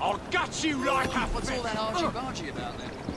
I'll gut you like a What's all that argy-bargy about then?